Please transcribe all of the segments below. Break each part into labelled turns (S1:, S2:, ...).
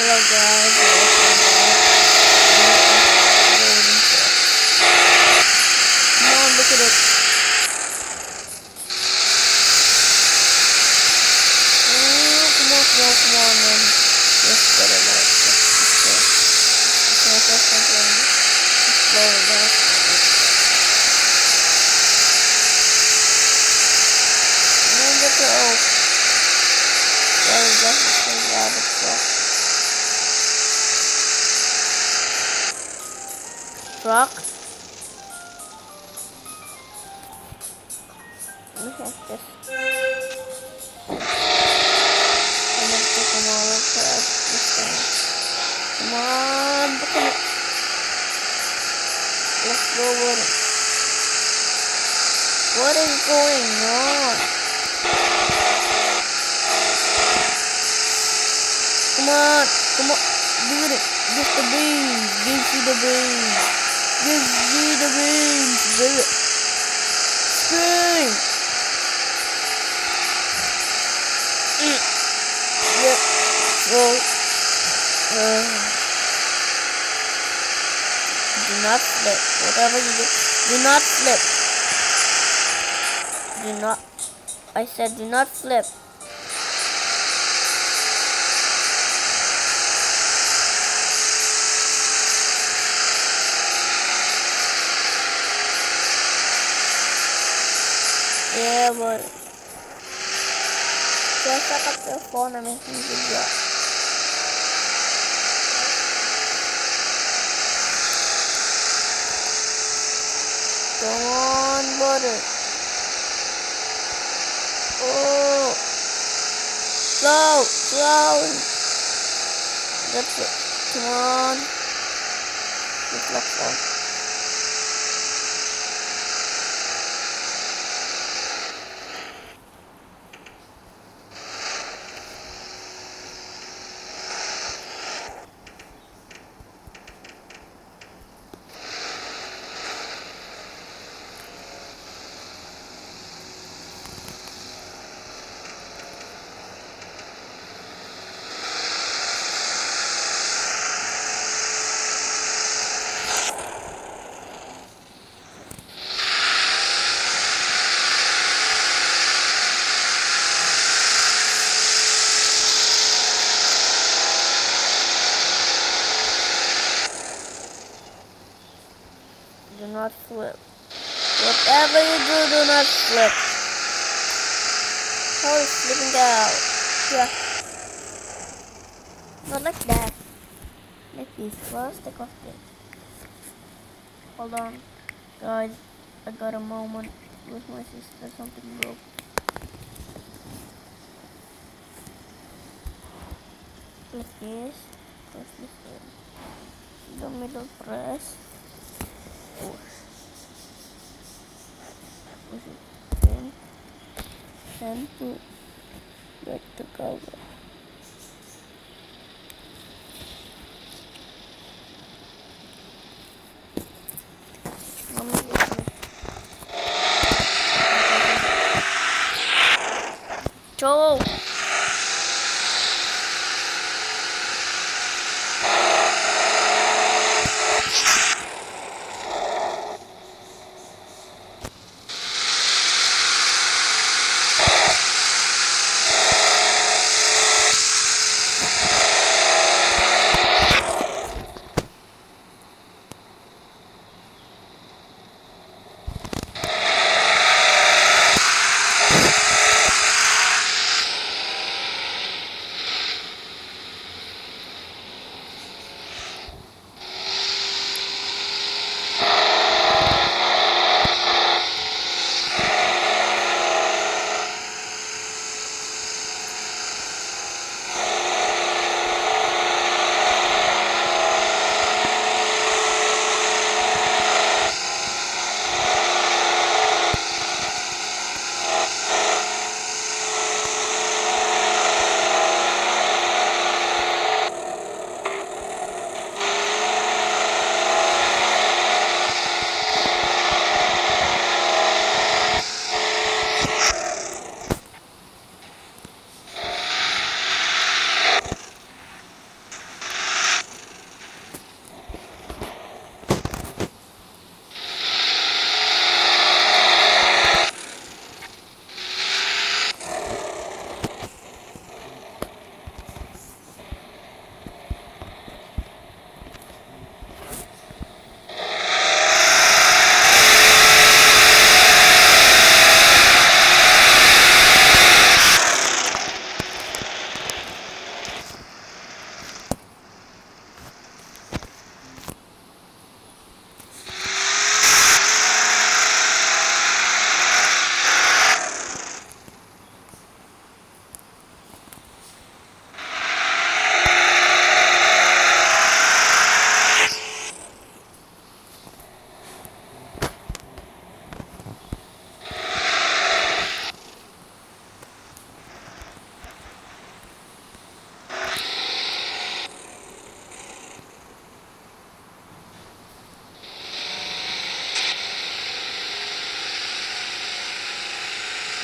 S1: Hello guys. Come on, look at it. Oh, come on, come on, come on, man. Let's get it right. Let's go. Playing. It down. Go. That is definitely rabbit truck. Truck. Let me have. Come on, look at it. Let's go with it. What is going on? Come on, come on, do it. Get the beans, give you the beans, give you the do. Spring. Yep. So, uh, do not flip. Whatever you do, do not flip. Do not. I said do not flip. Yeah, but just up your phone and making video. On, butter. Oh, slow, slow. That's it. Come on. Just look for. Do not flip. Whatever you do, do not flip. How is flipping out? Yeah. Not like that. Like this. First, take off this. Hold on. Guys, I got a moment with my sister. Something broke. Like this. Press this in. The middle press. Push. Push it. Then to get the cover.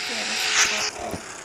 S1: Seriously.